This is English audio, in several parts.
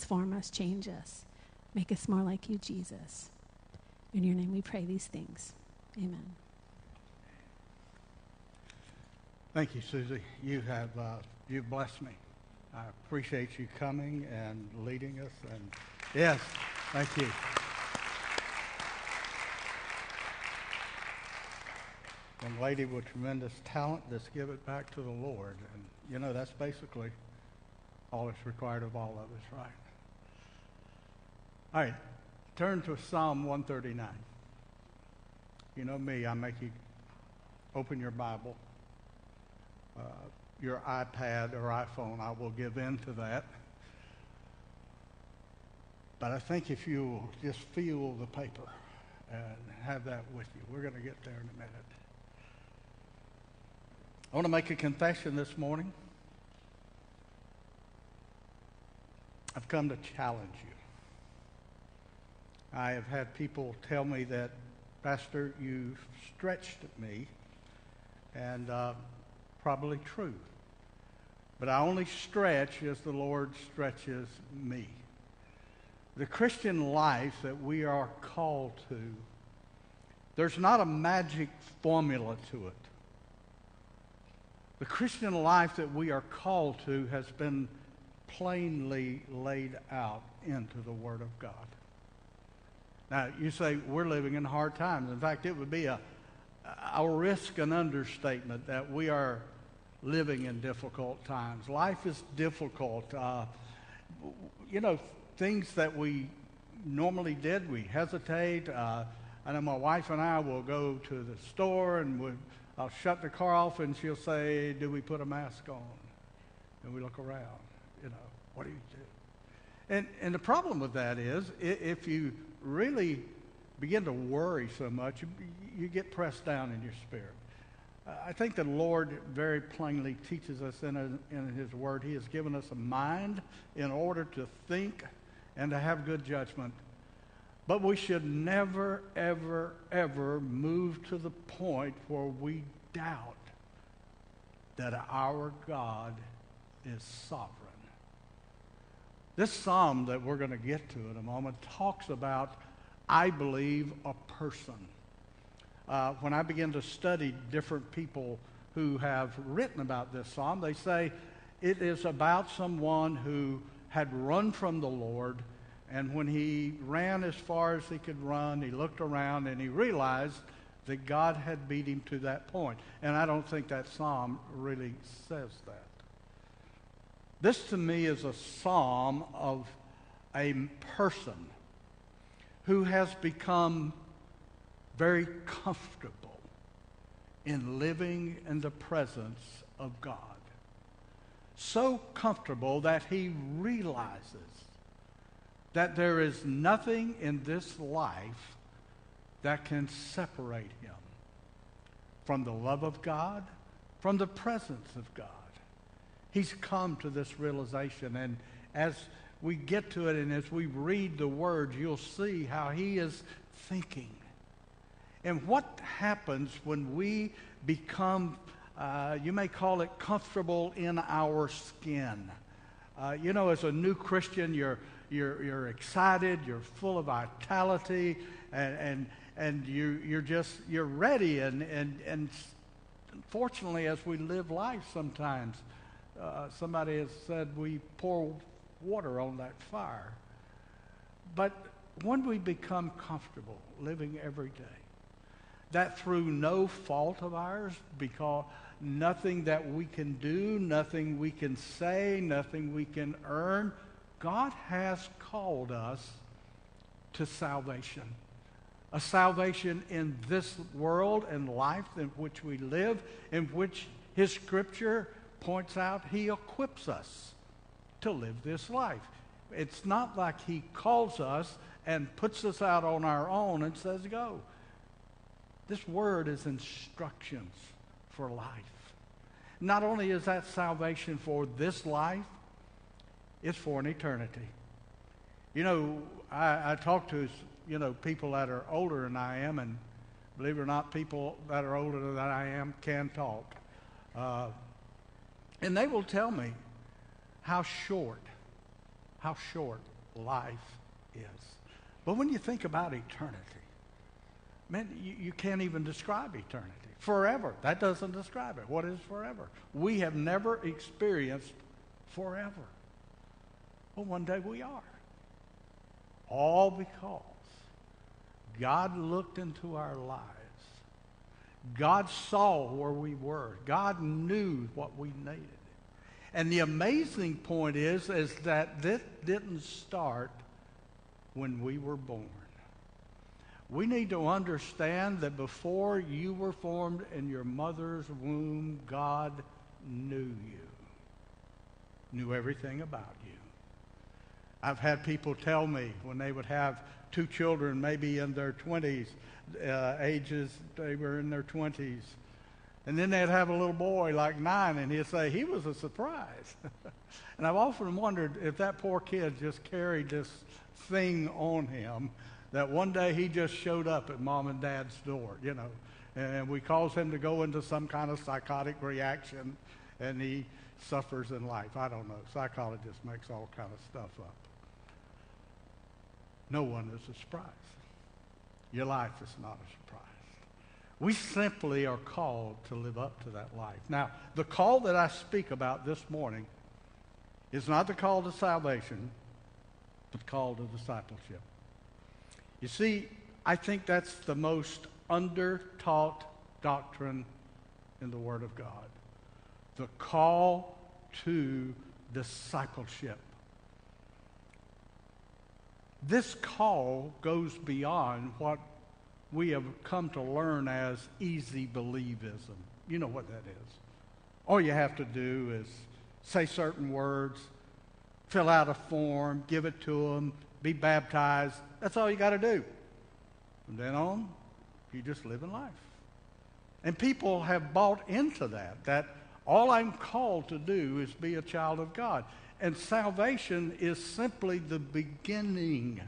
transform us, change us, make us more like you, Jesus. In your name we pray these things. Amen. Thank you, Susie. You have uh, you blessed me. I appreciate you coming and leading us. And yes, thank you. Young lady with tremendous talent, just give it back to the Lord. And you know that's basically all that's required of all of us, right? All right, turn to Psalm 139. You know me, I make you open your Bible, uh, your iPad or iPhone. I will give in to that. But I think if you just feel the paper and have that with you, we're going to get there in a minute. I want to make a confession this morning. I've come to challenge you. I have had people tell me that, Pastor, you've stretched me, and uh, probably true. But I only stretch as the Lord stretches me. The Christian life that we are called to, there's not a magic formula to it. The Christian life that we are called to has been plainly laid out into the Word of God. Now, you say we're living in hard times. In fact, it would be a, a risk an understatement that we are living in difficult times. Life is difficult. Uh, you know, things that we normally did, we hesitate. Uh, I know my wife and I will go to the store and we'll, I'll shut the car off and she'll say, Do we put a mask on? And we look around, you know, what do you do? And, and the problem with that is if you really begin to worry so much, you, get pressed down in your spirit. Uh, I think the Lord very plainly teaches us in, a, in His Word. He has given us a mind in order to think and to have good judgment. But we should never, ever, ever move to the point where we doubt that our God is sovereign. This psalm that we're going to get to in a moment talks about, I believe, a person. Uh, when I begin to study different people who have written about this psalm, they say it is about someone who had run from the Lord, and when he ran as far as he could run, he looked around and he realized that God had beat him to that point. And I don't think that psalm really says that. This to me is a psalm of a person who has become very comfortable in living in the presence of God. So comfortable that he realizes that there is nothing in this life that can separate him from the love of God, from the presence of God. He's come to this realization. And as we get to it and as we read the words, you'll see how he is thinking. And what happens when we become, uh, you may call it comfortable in our skin. Uh, you know, as a new Christian, you're, you're, you're excited, you're full of vitality, and, and, and you, you're just, you're ready. And, and, and fortunately, as we live life sometimes, uh, somebody has said we pour water on that fire. But when we become comfortable living every day, that through no fault of ours, because nothing that we can do, nothing we can say, nothing we can earn, God has called us to salvation. A salvation in this world and life in which we live, in which His Scripture points out he equips us to live this life. It's not like he calls us and puts us out on our own and says, go. This word is instructions for life. Not only is that salvation for this life, it's for an eternity. You know, I, I talk to, you know, people that are older than I am, and believe it or not, people that are older than I am can talk. Uh, and they will tell me how short how short life is. But when you think about eternity, man, you, you can't even describe eternity. Forever, that doesn't describe it. What is forever? We have never experienced forever. Well, one day we are. All because God looked into our lives. God saw where we were. God knew what we needed. And the amazing point is, is that this didn't start when we were born. We need to understand that before you were formed in your mother's womb, God knew you, knew everything about you. I've had people tell me when they would have two children, maybe in their 20s, uh, ages, they were in their 20s. And then they'd have a little boy like nine, and he'd say, he was a surprise. and I've often wondered if that poor kid just carried this thing on him that one day he just showed up at mom and dad's door, you know, and we cause him to go into some kind of psychotic reaction, and he suffers in life. I don't know. Psychologists makes all kind of stuff up. No one is a surprise. Your life is not a surprise. We simply are called to live up to that life. Now, the call that I speak about this morning is not the call to salvation, but the call to discipleship. You see, I think that's the most under-taught doctrine in the Word of God. The call to discipleship. This call goes beyond what we have come to learn as easy believism. You know what that is. All you have to do is say certain words, fill out a form, give it to them, be baptized. That's all you got to do. From then on, you just live in life. And people have bought into that, that all I'm called to do is be a child of God. And salvation is simply the beginning.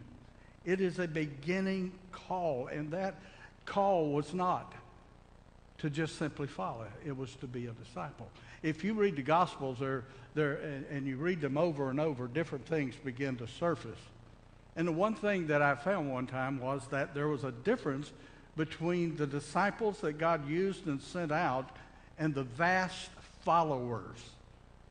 It is a beginning call. And that call was not to just simply follow, it was to be a disciple. If you read the Gospels there, there, and, and you read them over and over, different things begin to surface. And the one thing that I found one time was that there was a difference between the disciples that God used and sent out and the vast followers,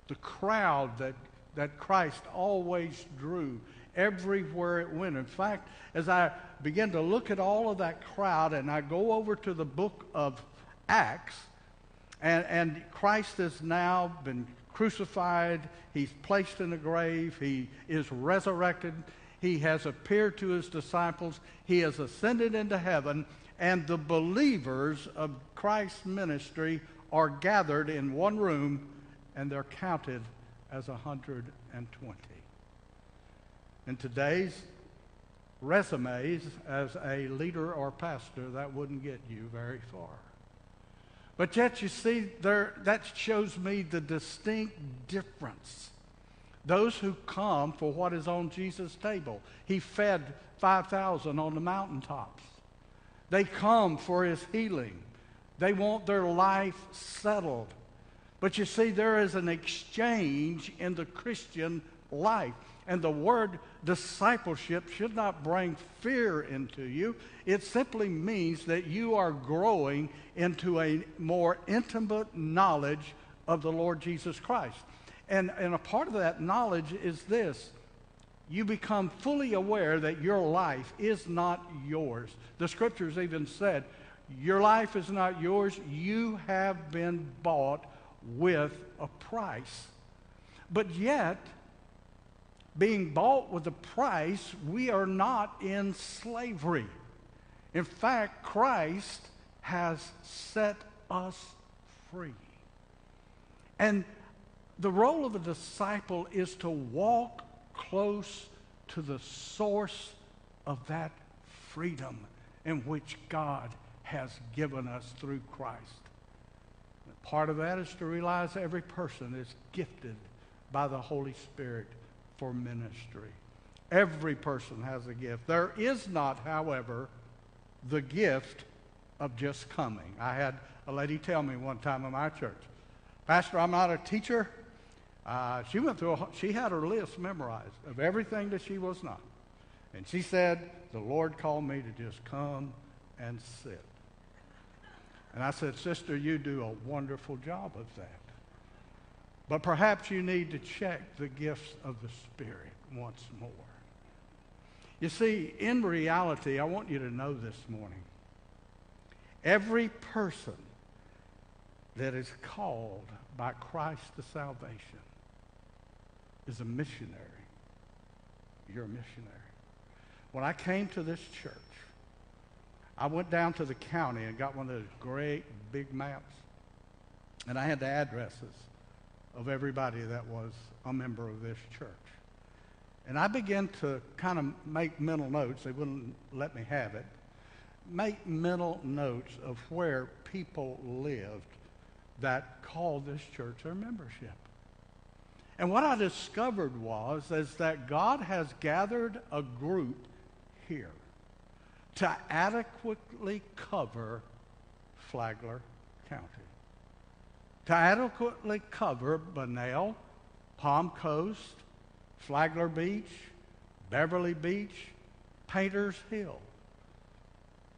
the crowd that that Christ always drew everywhere it went. In fact, as I begin to look at all of that crowd and I go over to the book of Acts, and, and Christ has now been crucified, he's placed in a grave, he is resurrected, he has appeared to his disciples, he has ascended into heaven, and the believers of Christ's ministry are gathered in one room and they're counted as 120. In today's resumes as a leader or pastor, that wouldn't get you very far. But yet, you see, there, that shows me the distinct difference. Those who come for what is on Jesus' table. He fed 5,000 on the mountaintops. They come for his healing. They want their life settled. But you see, there is an exchange in the Christian life. And the word discipleship should not bring fear into you. It simply means that you are growing into a more intimate knowledge of the Lord Jesus Christ. And, and a part of that knowledge is this you become fully aware that your life is not yours. The scriptures even said, Your life is not yours. You have been bought with a price. But yet, being bought with a price, we are not in slavery. In fact, Christ has set us free. And the role of a disciple is to walk close to the source of that freedom in which God has given us through Christ. Part of that is to realize every person is gifted by the Holy Spirit for ministry. Every person has a gift. There is not, however, the gift of just coming. I had a lady tell me one time in my church, Pastor, I'm not a teacher, Uh, she went through, a, she had her list memorized of everything that she was not. And she said, The Lord called me to just come and sit. And I said, Sister, you do a wonderful job of that. But perhaps you need to check the gifts of the Spirit once more. You see, in reality, I want you to know this morning every person that is called by Christ to salvation is a missionary. You're a missionary. When I came to this church, I went down to the county and got one of those great big maps, and I had the addresses of everybody that was a member of this church. And I began to kind of make mental notes. They wouldn't let me have it. Make mental notes of where people lived that called this church their membership. And what I discovered was is that God has gathered a group here to adequately cover Flagler County. To adequately cover Bunnell, Palm Coast, Flagler Beach, Beverly Beach, Painters Hill.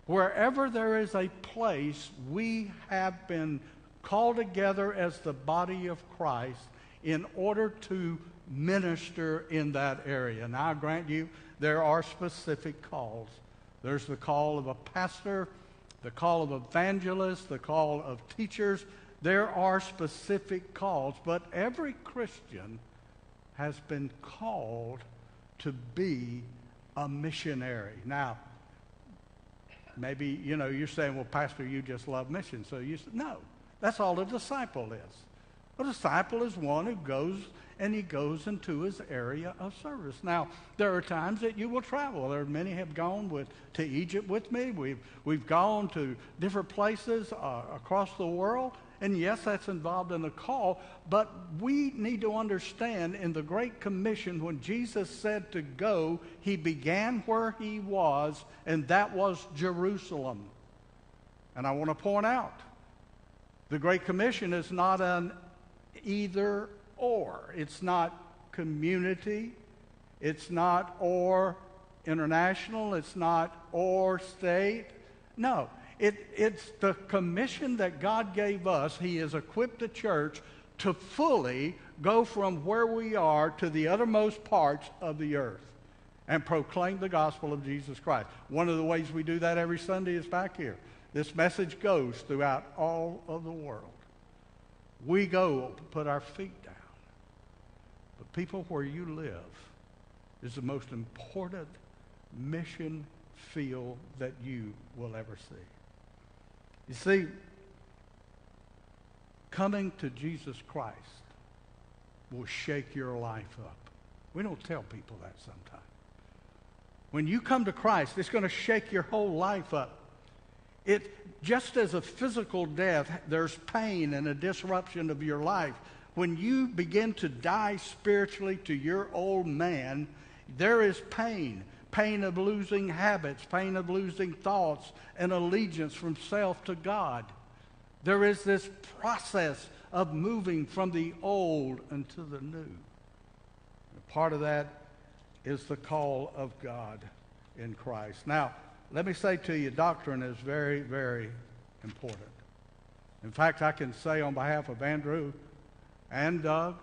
Wherever there is a place, we have been called together as the body of Christ in order to minister in that area. Now, I grant you, there are specific calls. There's the call of a pastor, the call of evangelists, the call of teachers. There are specific calls, but every Christian has been called to be a missionary. Now, maybe, you know, you're saying, well, Pastor, you just love missions. So you say, no, that's all a disciple is. A disciple is one who goes and he goes into his area of service. Now, there are times that you will travel. There are many have gone with, to Egypt with me. We've, we've gone to different places uh, across the world. And yes, that's involved in the call, but we need to understand in the Great Commission when Jesus said to go, he began where he was, and that was Jerusalem. And I want to point out the Great Commission is not an either or, it's not community, it's not or international, it's not or state. No, it, it's the commission that God gave us. He has equipped the church to fully go from where we are to the uttermost parts of the earth and proclaim the gospel of Jesus Christ. One of the ways we do that every Sunday is back here. This message goes throughout all of the world. We go put our feet down. But people where you live is the most important mission field that you will ever see. You see, coming to Jesus Christ will shake your life up. We don't tell people that sometimes. When you come to Christ, it's going to shake your whole life up. It just as a physical death, there's pain and a disruption of your life. When you begin to die spiritually to your old man, there is pain pain of losing habits, pain of losing thoughts, and allegiance from self to God. There is this process of moving from the old into the new. And part of that is the call of God in Christ. Now, let me say to you, doctrine is very, very important. In fact, I can say on behalf of Andrew and Doug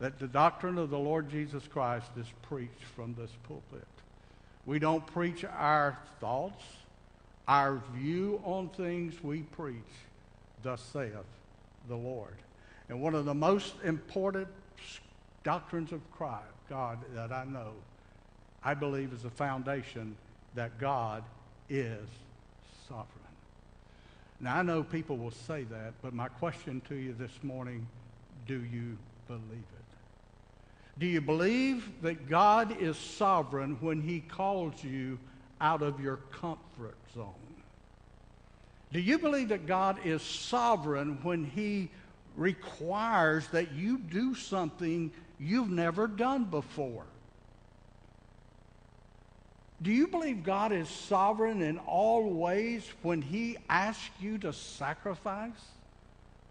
that the doctrine of the Lord Jesus Christ is preached from this pulpit. We don't preach our thoughts, our view on things. We preach, thus saith the Lord. And one of the most important doctrines of Christ, God that I know, I believe is the foundation that God is sovereign. Now, I know people will say that, but my question to you this morning do you believe it? Do you believe that God is sovereign when he calls you out of your comfort zone? Do you believe that God is sovereign when he requires that you do something you've never done before? Do you believe God is sovereign in all ways when he asks you to sacrifice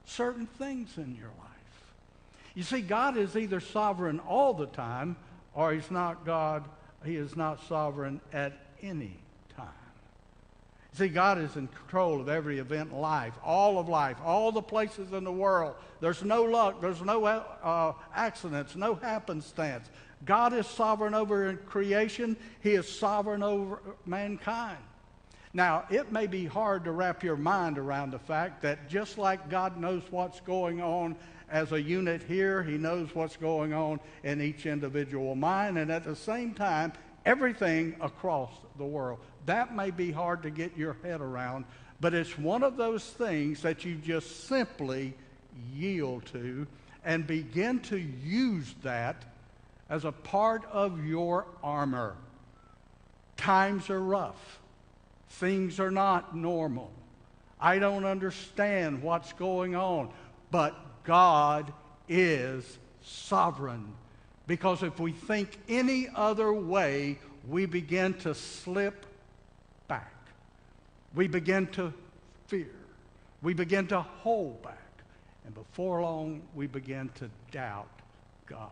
certain things in your life? You see, God is either sovereign all the time or he's not God, he is not sovereign at any time. You See, God is in control of every event in life, all of life, all the places in the world. There's no luck, there's no uh, accidents, no happenstance. God is sovereign over creation, He is sovereign over mankind. Now, it may be hard to wrap your mind around the fact that just like God knows what's going on as a unit here, He knows what's going on in each individual mind, and at the same time, everything across the world. That may be hard to get your head around, but it's one of those things that you just simply yield to and begin to use that as a part of your armor. Times are rough, things are not normal. I don't understand what's going on, but God is sovereign. Because if we think any other way, we begin to slip back. We begin to fear. We begin to hold back. And before long, we begin to doubt God.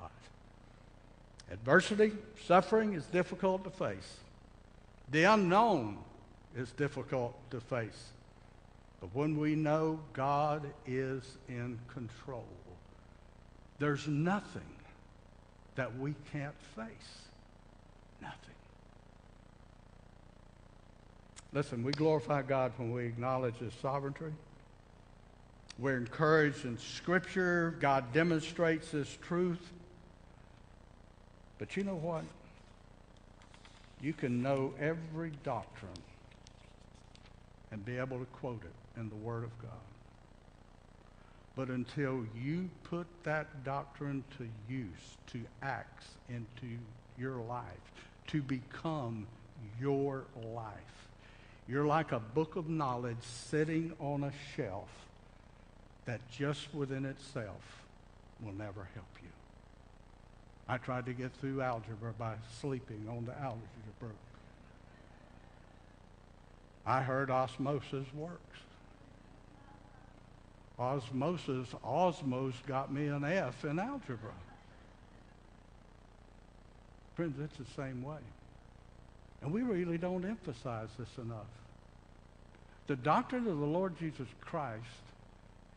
Adversity, suffering is difficult to face. The unknown is difficult to face. But when we know God is in control, there's nothing that we can't face. Nothing. Listen, we glorify God when we acknowledge His sovereignty. We're encouraged in Scripture. God demonstrates His truth. But you know what? You can know every doctrine and be able to quote it in the Word of God. But until you put that doctrine to use, to acts into your life, to become your life, you're like a book of knowledge sitting on a shelf that just within itself will never help you. I tried to get through algebra by sleeping on the algebra book. I heard osmosis works. Osmosis, osmos got me an F in algebra. Friends, it's the same way. And we really don't emphasize this enough. The doctrine of the Lord Jesus Christ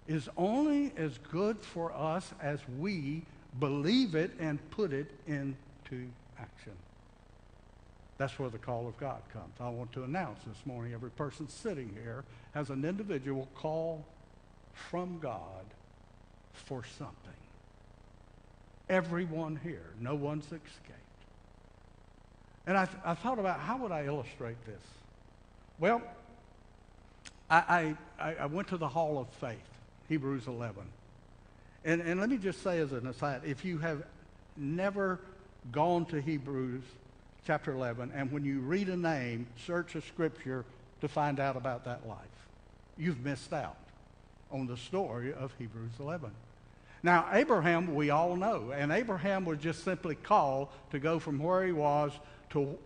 is only as good for us as we believe it and put it into action. That's where the call of God comes. I want to announce this morning every person sitting here has an individual call from God for something. Everyone here, no one's escaped. And I, th- I thought about how would I illustrate this? Well, I, I, I went to the Hall of Faith, Hebrews 11. And, and let me just say as an aside, if you have never gone to Hebrews chapter 11, and when you read a name, search a scripture to find out about that life, you've missed out on the story of Hebrews 11. Now, Abraham, we all know, and Abraham was just simply called to go from where he was to,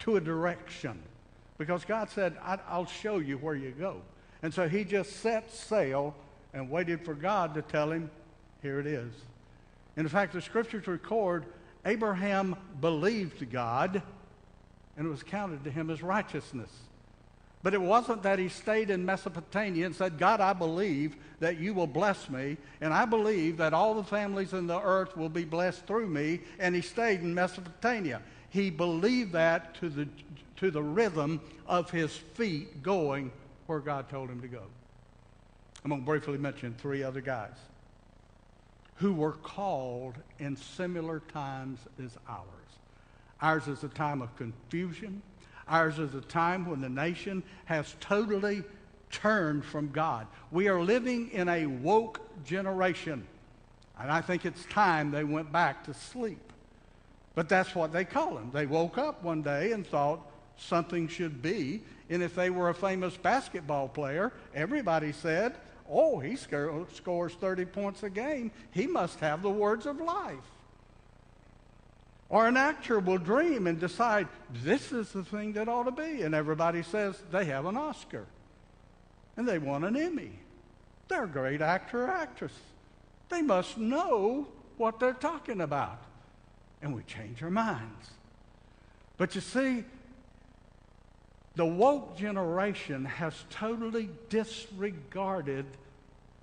to a direction because God said, I'll show you where you go. And so he just set sail and waited for God to tell him, here it is. In fact, the scriptures record Abraham believed God and it was counted to him as righteousness. But it wasn't that he stayed in Mesopotamia and said, God, I believe that you will bless me, and I believe that all the families in the earth will be blessed through me, and he stayed in Mesopotamia. He believed that to the, to the rhythm of his feet going where God told him to go. I'm going to briefly mention three other guys who were called in similar times as ours. Ours is a time of confusion. Ours is a time when the nation has totally turned from God. We are living in a woke generation. And I think it's time they went back to sleep. But that's what they call them. They woke up one day and thought something should be. And if they were a famous basketball player, everybody said, oh, he scores 30 points a game. He must have the words of life. Or an actor will dream and decide, this is the thing that ought to be. And everybody says they have an Oscar. And they won an Emmy. They're a great actor or actress. They must know what they're talking about. And we change our minds. But you see, the woke generation has totally disregarded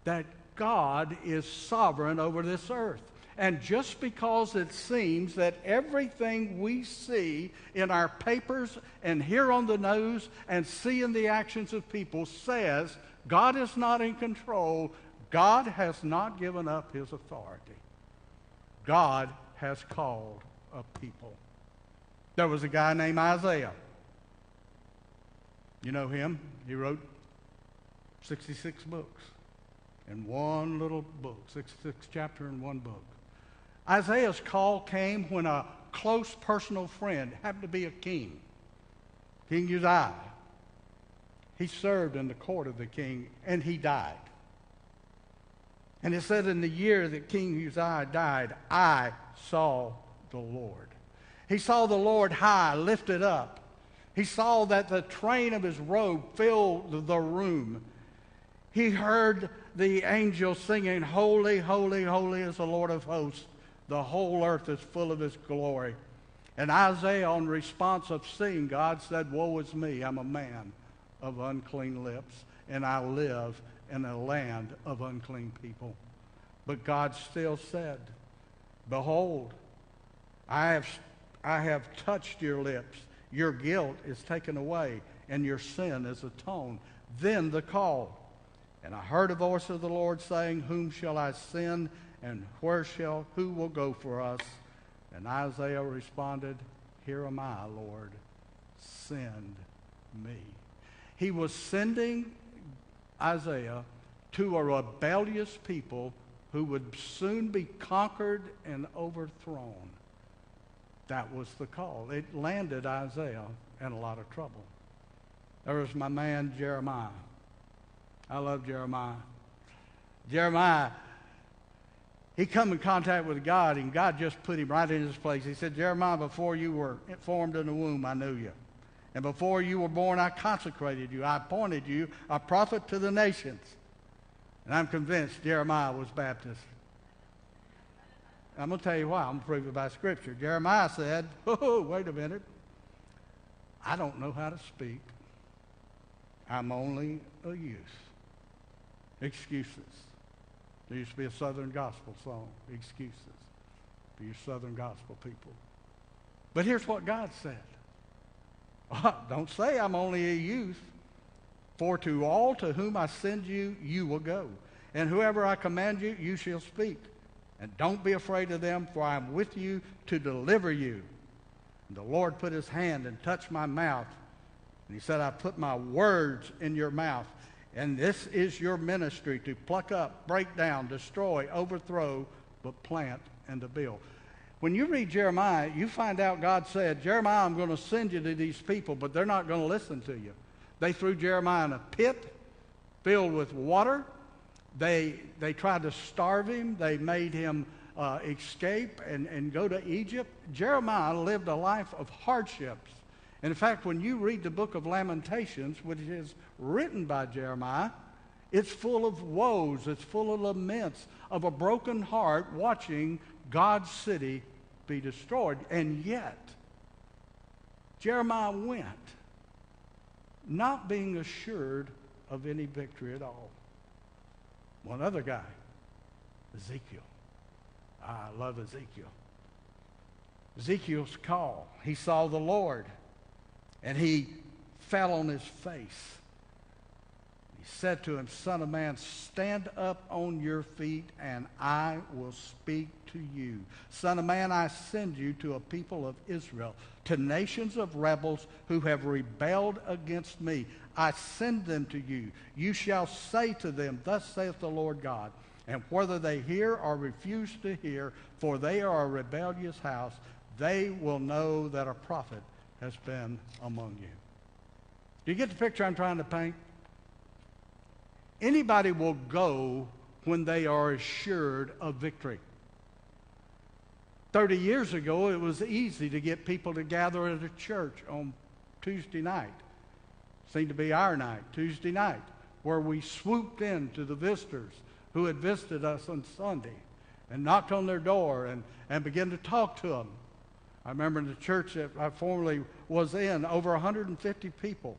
that God is sovereign over this earth. And just because it seems that everything we see in our papers and hear on the news and see in the actions of people says God is not in control, God has not given up his authority. God has called a people. There was a guy named Isaiah. You know him? He wrote 66 books in one little book, 66 chapter in one book. Isaiah's call came when a close personal friend happened to be a king, King Uzziah. He served in the court of the king and he died. And it said, In the year that King Uzziah died, I saw the Lord. He saw the Lord high, lifted up. He saw that the train of his robe filled the room. He heard the angels singing, Holy, holy, holy is the Lord of hosts. The whole earth is full of his glory. And Isaiah, on response of seeing God, said, Woe is me, I'm a man of unclean lips, and I live in a land of unclean people. But God still said, Behold, I have, I have touched your lips. Your guilt is taken away, and your sin is atoned. Then the call. And I heard a voice of the Lord saying, Whom shall I send? and where shall who will go for us? And Isaiah responded, Here am I, Lord, send me. He was sending Isaiah to a rebellious people who would soon be conquered and overthrown. That was the call. It landed Isaiah in a lot of trouble. There was my man Jeremiah. I love Jeremiah. Jeremiah he come in contact with God, and God just put him right in his place. He said, Jeremiah, before you were formed in the womb, I knew you. And before you were born, I consecrated you. I appointed you a prophet to the nations. And I'm convinced Jeremiah was Baptist. I'm going to tell you why. I'm going to prove it by Scripture. Jeremiah said, Oh, wait a minute. I don't know how to speak. I'm only a youth. Excuses. There used to be a Southern gospel song, Excuses, for you Southern gospel people. But here's what God said. Ah, don't say I'm only a youth, for to all to whom I send you, you will go. And whoever I command you, you shall speak. And don't be afraid of them, for I am with you to deliver you. And the Lord put his hand and touched my mouth. And he said, I put my words in your mouth. And this is your ministry to pluck up, break down, destroy, overthrow, but plant and to build. When you read Jeremiah, you find out God said, Jeremiah, I'm going to send you to these people, but they're not going to listen to you. They threw Jeremiah in a pit filled with water. They, they tried to starve him. They made him uh, escape and, and go to Egypt. Jeremiah lived a life of hardships. In fact, when you read the book of Lamentations, which is written by Jeremiah, it's full of woes, it's full of laments of a broken heart watching God's city be destroyed. And yet, Jeremiah went, not being assured of any victory at all. One other guy, Ezekiel. I love Ezekiel. Ezekiel's call. He saw the Lord and he fell on his face. He said to him, Son of man, stand up on your feet, and I will speak to you. Son of man, I send you to a people of Israel, to nations of rebels who have rebelled against me. I send them to you. You shall say to them, Thus saith the Lord God. And whether they hear or refuse to hear, for they are a rebellious house, they will know that a prophet has been among you. Do you get the picture I'm trying to paint? Anybody will go when they are assured of victory. 30 years ago, it was easy to get people to gather at a church on Tuesday night. Seemed to be our night, Tuesday night, where we swooped in to the visitors who had visited us on Sunday and knocked on their door and, and began to talk to them. I remember in the church that I formerly was in, over 150 people,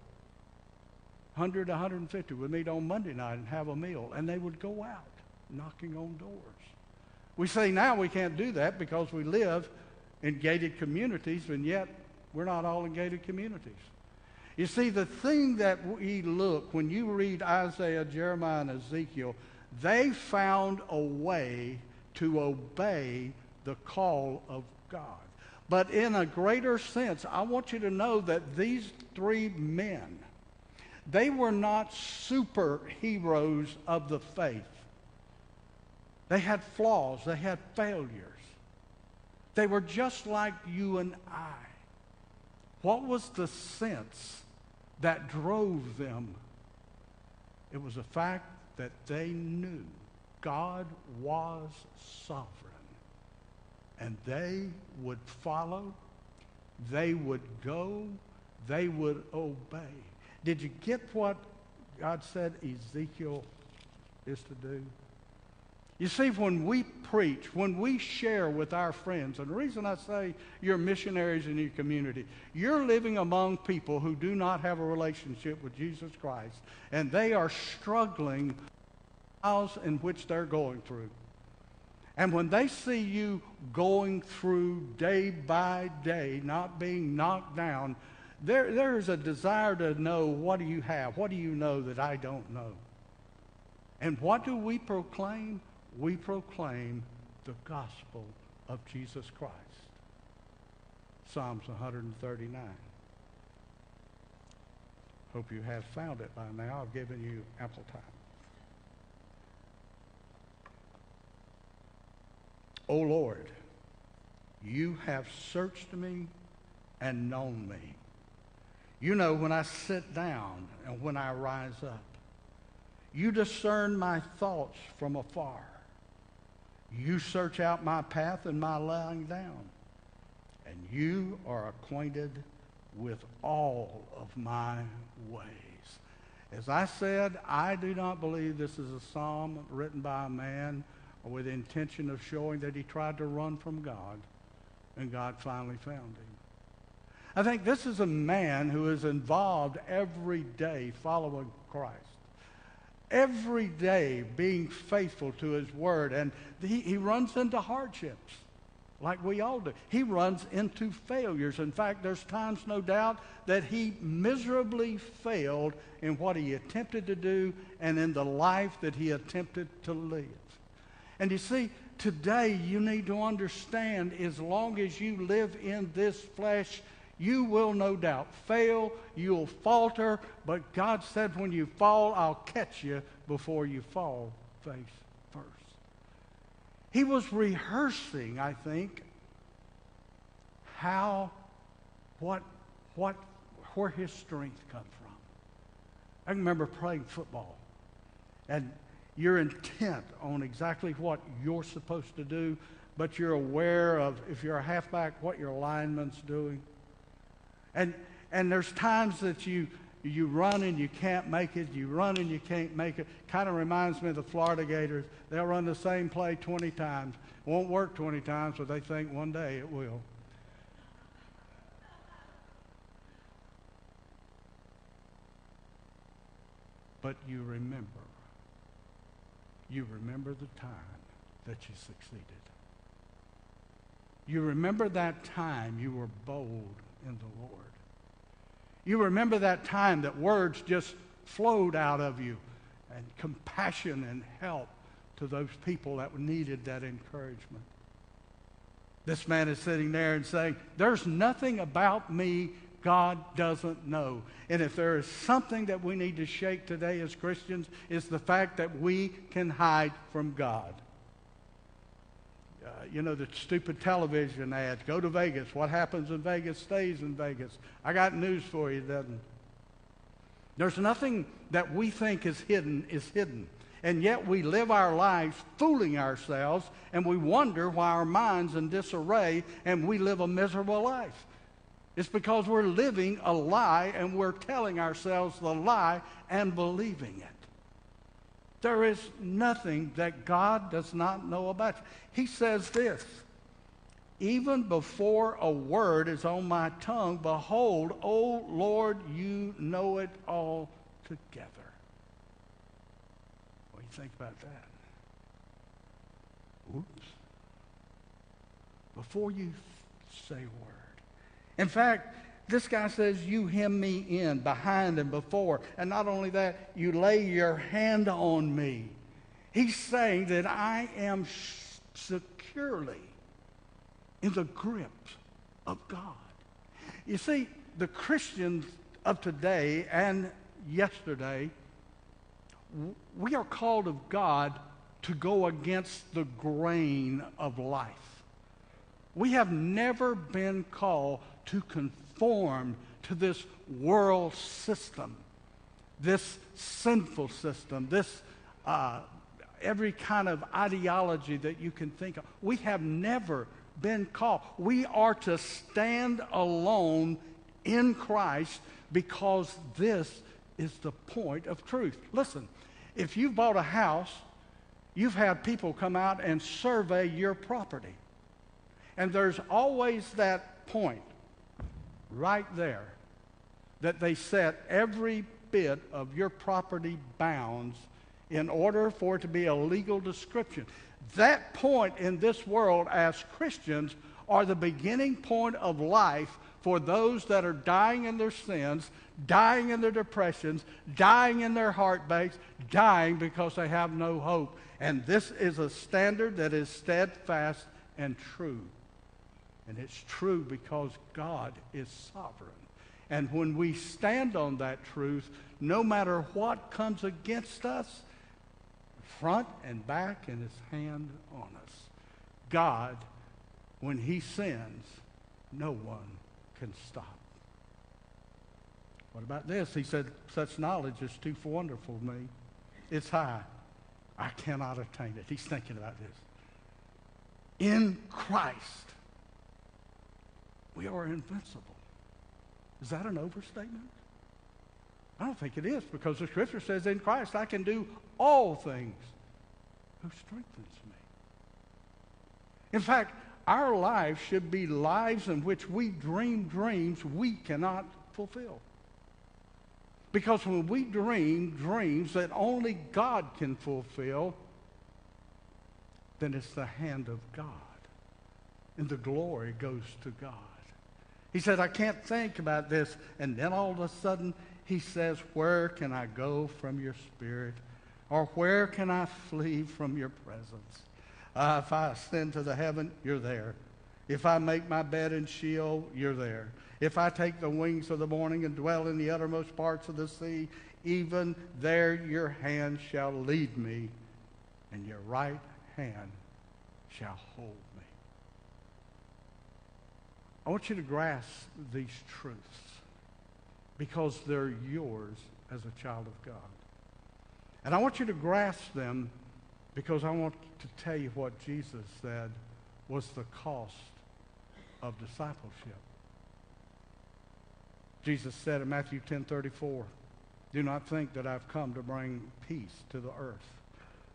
100 to 150 would meet on Monday night and have a meal, and they would go out knocking on doors. We say now we can't do that because we live in gated communities, and yet we're not all in gated communities. You see, the thing that we look, when you read Isaiah, Jeremiah, and Ezekiel, they found a way to obey the call of God. But in a greater sense, I want you to know that these three men, they were not superheroes of the faith. They had flaws, they had failures. They were just like you and I. What was the sense that drove them? It was the fact that they knew God was sovereign. And they would follow, they would go, they would obey. Did you get what God said Ezekiel is to do? You see, when we preach, when we share with our friends, and the reason I say you're missionaries in your community, you're living among people who do not have a relationship with Jesus Christ, and they are struggling in which they're going through. And when they see you going through day by day, not being knocked down, there, there is a desire to know what do you have? What do you know that I don't know? And what do we proclaim? we proclaim the gospel of Jesus Christ. Psalms 139. Hope you have found it by now. I've given you ample time. O Lord, you have searched me and known me. You know when I sit down and when I rise up. You discern my thoughts from afar. You search out my path and my lying down, and you are acquainted with all of my ways. As I said, I do not believe this is a psalm written by a man with the intention of showing that he tried to run from God, and God finally found him. I think this is a man who is involved every day following Christ every day being faithful to his word. And he, he runs into hardships like we all do. He runs into failures. In fact, there's times, no doubt, that he miserably failed in what he attempted to do and in the life that he attempted to live. And you see, today you need to understand as long as you live in this flesh, you will no doubt fail, you'll falter, but God said, when you fall, I'll catch you before you fall face first. He was rehearsing, I think, how, what, what, where his strength come from. I remember playing football, and you're intent on exactly what you're supposed to do, but you're aware of, if you're a halfback, what your lineman's doing and, and there's times that you, you run and you can't make it, you run and you can't make it. Kind of reminds me of the Florida Gators. They'll run the same play 20 times. Won't work 20 times, but they think one day it will. But you remember. You remember the time that you succeeded. You remember that time you were bold in the Lord. You remember that time that words just flowed out of you and compassion and help to those people that needed that encouragement. This man is sitting there and saying, There's nothing about me God doesn't know. And if there is something that we need to shake today as Christians, it's the fact that we can hide from God uh, you know, the stupid television ads. Go to Vegas. What happens in Vegas stays in Vegas. I got news for you, doesn't There's nothing that we think is hidden is hidden. And yet we live our lives fooling ourselves and we wonder why our mind's in disarray and we live a miserable life. It's because we're living a lie and we're telling ourselves the lie and believing it. There is nothing that God does not know about you. He says this even before a word is on my tongue, behold, O Lord, you know it all together. What do you think about that? Oops. Before you say a word. In fact, this guy says, You hem me in behind and before. And not only that, you lay your hand on me. He's saying that I am securely in the grip of God. You see, the Christians of today and yesterday, we are called of God to go against the grain of life. We have never been called to conform to this world system, this sinful system, this uh, every kind of ideology that you can think of. We have never been called. We are to stand alone in Christ because this is the point of truth. Listen, if you've bought a house, you've had people come out and survey your property. And there's always that point right there that they set every bit of your property bounds in order for it to be a legal description that point in this world as Christians are the beginning point of life for those that are dying in their sins, dying in their depressions, dying in their heartbreaks, dying because they have no hope. And this is a standard that is steadfast and true. And it's true because God is sovereign. And when we stand on that truth, no matter what comes against us, front and back and his hand on us. God, when he sends, no one can stop. What about this? He said, Such knowledge is too wonderful for me. It's high. I cannot attain it. He's thinking about this. In Christ, we are invincible. Is that an overstatement? I don't think it is because the scripture says in Christ I can do all things who strengthens me. In fact, our lives should be lives in which we dream dreams we cannot fulfill. Because when we dream dreams that only God can fulfill, then it's the hand of God. And the glory goes to God. He said, I can't think about this. And then all of a sudden, he says, Where can I go from your spirit? Or where can I flee from your presence? Uh, if I ascend to the heaven, you're there. If I make my bed in Sheol, you're there. If I take the wings of the morning and dwell in the uttermost parts of the sea, even there your hand shall lead me, and your right hand shall hold. I want you to grasp these truths because they're yours as a child of God. And I want you to grasp them because I want to tell you what Jesus said was the cost of discipleship. Jesus said in Matthew 10:34, "Do not think that I've come to bring peace to the earth.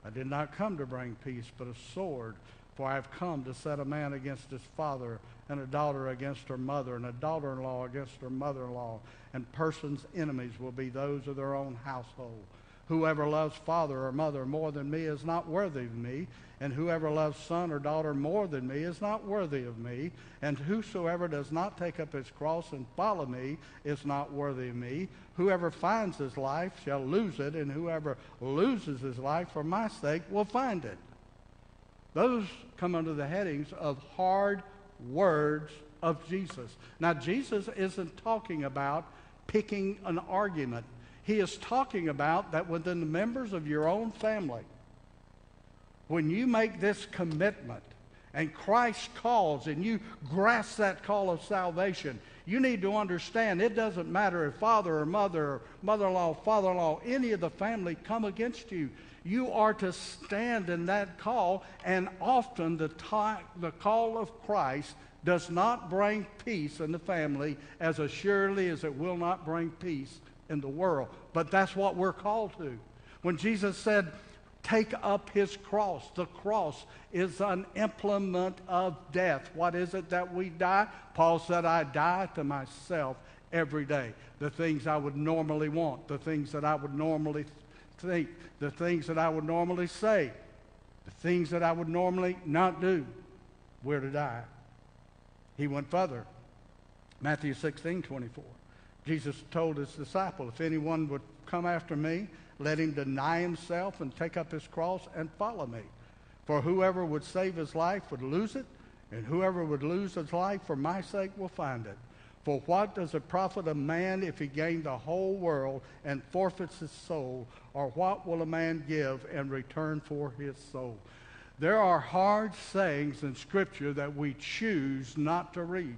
I did not come to bring peace, but a sword, for I have come to set a man against his father, and a daughter against her mother, and a daughter-in-law against her mother-in-law, and persons' enemies will be those of their own household. Whoever loves father or mother more than me is not worthy of me, and whoever loves son or daughter more than me is not worthy of me, and whosoever does not take up his cross and follow me is not worthy of me. Whoever finds his life shall lose it, and whoever loses his life for my sake will find it. Those come under the headings of hard words of Jesus. Now, Jesus isn't talking about picking an argument. He is talking about that within the members of your own family, when you make this commitment and Christ calls and you grasp that call of salvation, you need to understand it doesn't matter if father or mother or mother in law, father in law, any of the family come against you. You are to stand in that call, and often the, the call of Christ does not bring peace in the family as assuredly as it will not bring peace in the world. But that's what we're called to. When Jesus said, take up his cross. The cross is an implement of death. What is it that we die? Paul said, I die to myself every day. The things I would normally want, the things that I would normally think, the things that I would normally say, the things that I would normally not do. We're to die. He went further. Matthew 16, 24. Jesus told his disciple, if anyone would come after me, let him deny himself and take up his cross and follow me. For whoever would save his life would lose it, and whoever would lose his life for my sake will find it. For what does it profit a man if he gain the whole world and forfeits his soul? Or what will a man give in return for his soul? There are hard sayings in Scripture that we choose not to read.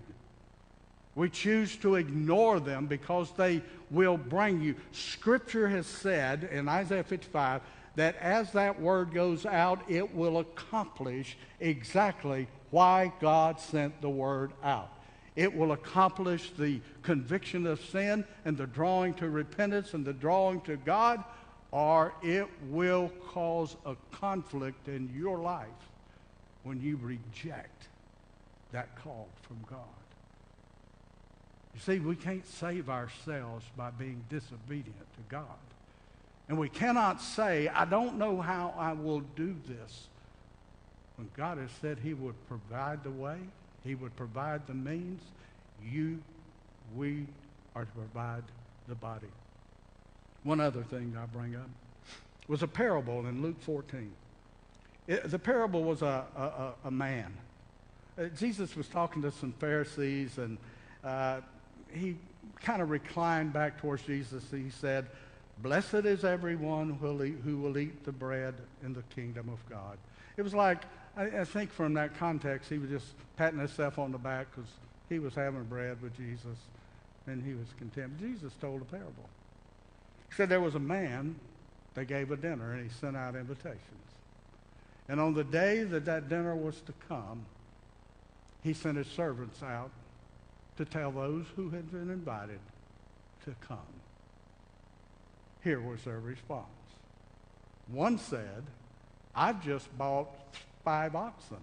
We choose to ignore them because they will bring you. Scripture has said in Isaiah 55 that as that word goes out, it will accomplish exactly why God sent the word out. It will accomplish the conviction of sin and the drawing to repentance and the drawing to God, or it will cause a conflict in your life when you reject that call from God. You see, we can't save ourselves by being disobedient to God. And we cannot say, I don't know how I will do this. When God has said he would provide the way, he would provide the means, you, we are to provide the body. One other thing I bring up was a parable in Luke 14. It, the parable was a, a, a man. Uh, Jesus was talking to some Pharisees, and uh, he kind of reclined back towards Jesus. He said, Blessed is everyone who will, eat, who will eat the bread in the kingdom of God. It was like, I, I think from that context, he was just patting himself on the back because he was having bread with Jesus and he was content. Jesus told a parable. He said there was a man, they gave a dinner and he sent out invitations. And on the day that that dinner was to come, he sent his servants out to tell those who had been invited to come. Here was their response. One said, I've just bought five oxen,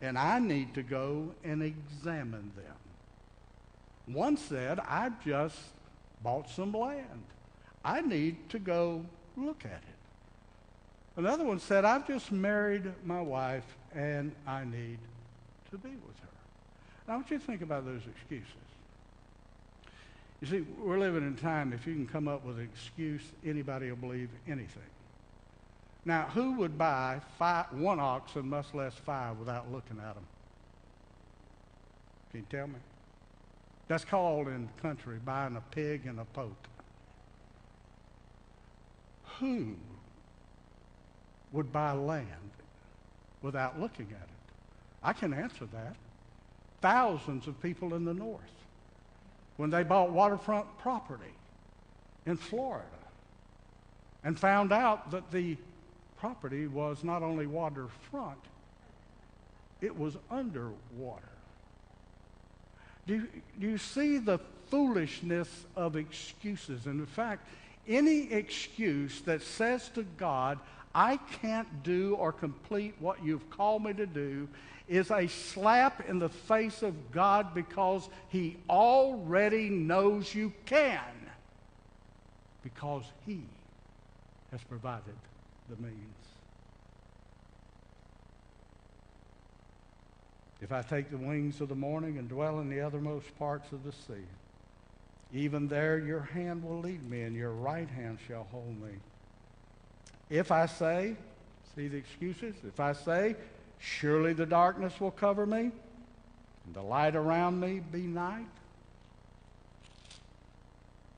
and I need to go and examine them. One said, I've just bought some land. I need to go look at it. Another one said, I've just married my wife, and I need to be with her. Now, I want you to think about those excuses. You see, we're living in a time, if you can come up with an excuse, anybody will believe anything. Now, who would buy five, one oxen, much less five, without looking at them? Can you tell me? That's called in the country buying a pig and a poke. Who would buy land without looking at it? I can answer that thousands of people in the north when they bought waterfront property in Florida and found out that the property was not only waterfront, it was underwater. Do you, do you see the foolishness of excuses? And in fact, any excuse that says to God, I can't do or complete what you've called me to do is a slap in the face of God because He already knows you can. Because He has provided the means. If I take the wings of the morning and dwell in the othermost parts of the sea, even there your hand will lead me, and your right hand shall hold me. If I say, see the excuses? If I say, Surely the darkness will cover me, and the light around me be night.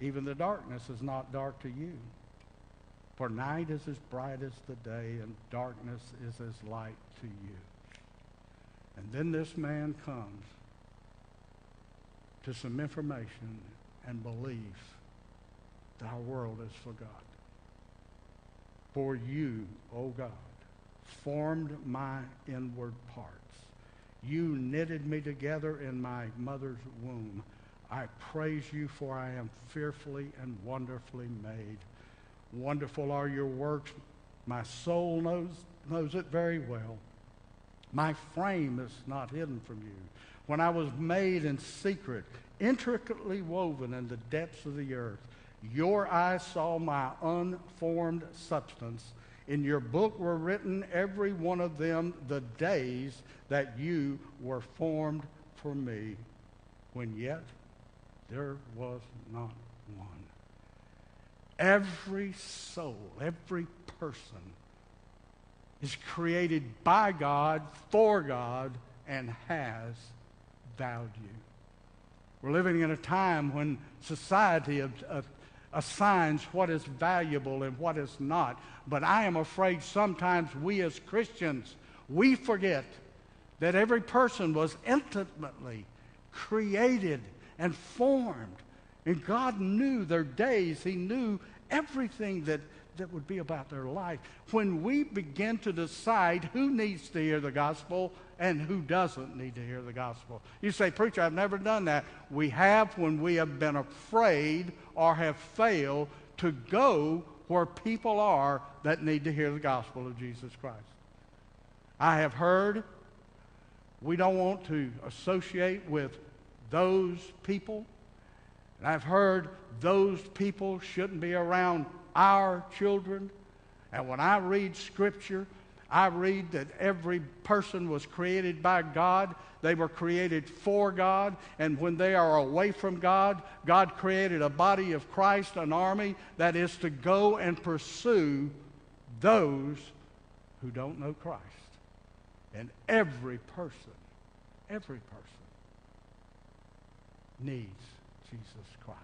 Even the darkness is not dark to you. For night is as bright as the day, and darkness is as light to you. And then this man comes to some information and belief that our world is for God. For you, O oh God, formed my inward parts. You knitted me together in my mother's womb. I praise you, for I am fearfully and wonderfully made. Wonderful are your works, My soul knows, knows it very well. My frame is not hidden from you. When I was made in secret, intricately woven in the depths of the earth, your eyes saw my unformed substance. In your book were written, every one of them, the days that you were formed for me, when yet there was not one. Every soul, every person is created by God, for God, and has value. We're living in a time when society assigns what is valuable and what is not. But I am afraid sometimes we as Christians, we forget that every person was intimately created and formed. And God knew their days. He knew everything that, that would be about their life. When we begin to decide who needs to hear the gospel and who doesn't need to hear the gospel. You say, Preacher, I've never done that. We have when we have been afraid or have failed to go where people are that need to hear the gospel of Jesus Christ. I have heard we don't want to associate with those people. And I've heard those people shouldn't be around our children. And when I read Scripture, I read that every person was created by God. They were created for God. And when they are away from God, God created a body of Christ, an army that is to go and pursue those who don't know Christ. And every person, every person needs Jesus Christ.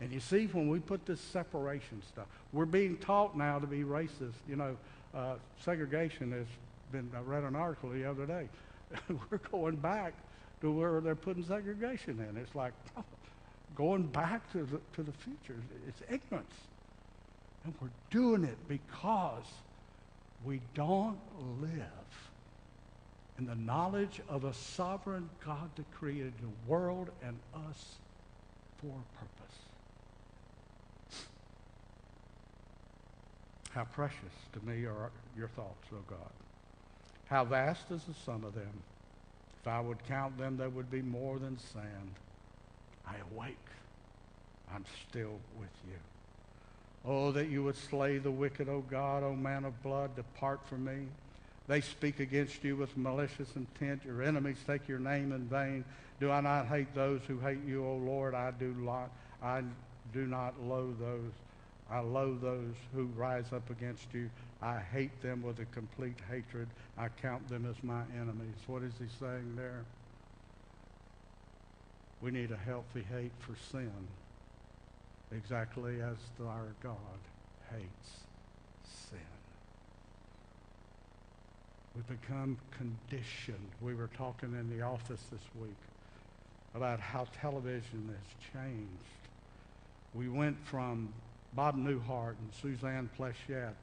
And you see, when we put this separation stuff, we're being taught now to be racist. You know, uh, segregation has been, I read an article the other day. we're going back to where they're putting segregation in. It's like oh, going back to the, to the future. It's ignorance. And we're doing it because we don't live in the knowledge of a sovereign God that created the world and us for a purpose. How precious to me are your thoughts, O God. How vast is the sum of them. If I would count them, they would be more than sand. I awake. I'm still with you. Oh, that you would slay the wicked, O God, O man of blood, depart from me. They speak against you with malicious intent. Your enemies take your name in vain. Do I not hate those who hate you, O Lord? I do not, I do not loathe those I loathe those who rise up against you. I hate them with a complete hatred. I count them as my enemies. What is he saying there? We need a healthy hate for sin, exactly as our God hates sin. We become conditioned. We were talking in the office this week about how television has changed. We went from Bob Newhart and Suzanne Pleshette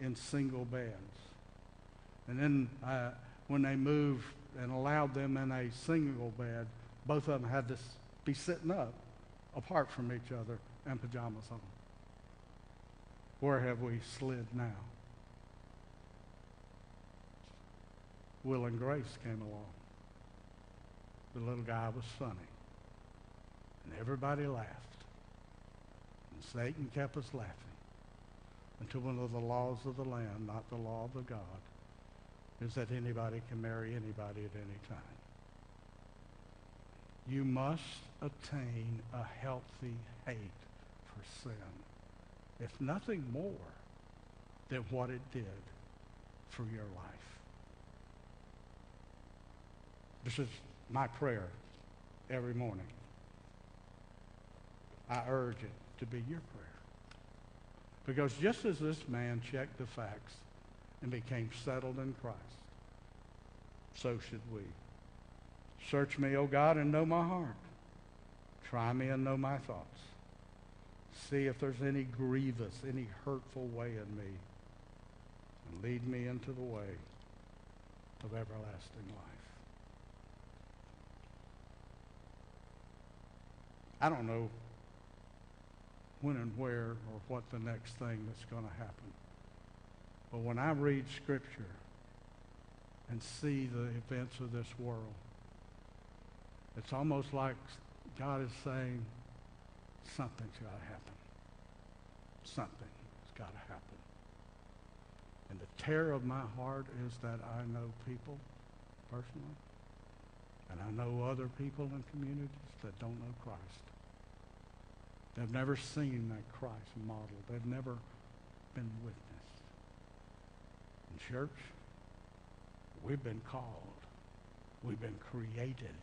in single beds. And then uh, when they moved and allowed them in a single bed, both of them had to be sitting up apart from each other and pajamas on. Where have we slid now? Will and Grace came along. The little guy was funny. And everybody laughed. And Satan kept us laughing until one of the laws of the land, not the law of the God, is that anybody can marry anybody at any time. You must attain a healthy hate for sin, if nothing more than what it did for your life. This is my prayer every morning. I urge it to be your prayer. Because just as this man checked the facts and became settled in Christ, so should we. Search me, O God, and know my heart. Try me and know my thoughts. See if there's any grievous, any hurtful way in me. And lead me into the way of everlasting life. I don't know when and where or what the next thing that's going to happen. But when I read Scripture and see the events of this world, it's almost like God is saying, something's got to happen. Something's got to happen. And the terror of my heart is that I know people personally, and I know other people in communities that don't know Christ. They've never seen that Christ model. They've never been witnessed. In church, we've been called. We've been created.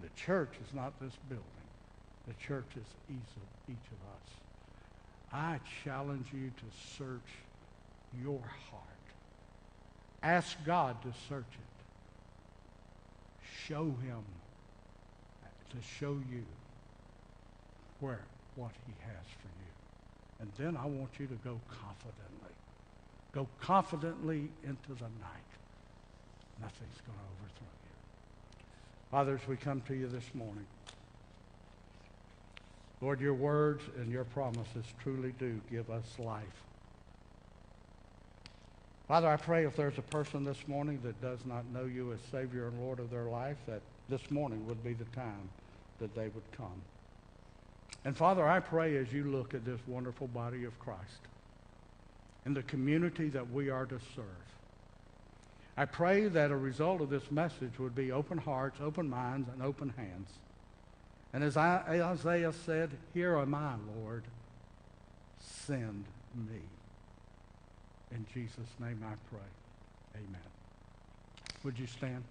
The church is not this building. The church is each of, each of us. I challenge you to search your heart. Ask God to search it. Show him to show you where what he has for you. And then I want you to go confidently. Go confidently into the night. Nothing's going to overthrow you. Fathers, we come to you this morning. Lord, your words and your promises truly do give us life. Father, I pray if there's a person this morning that does not know you as Savior and Lord of their life, that this morning would be the time that they would come. And Father, I pray as you look at this wonderful body of Christ and the community that we are to serve, I pray that a result of this message would be open hearts, open minds, and open hands. And as Isaiah said, Here am I, Lord, send me. In Jesus' name I pray. Amen. Would you stand?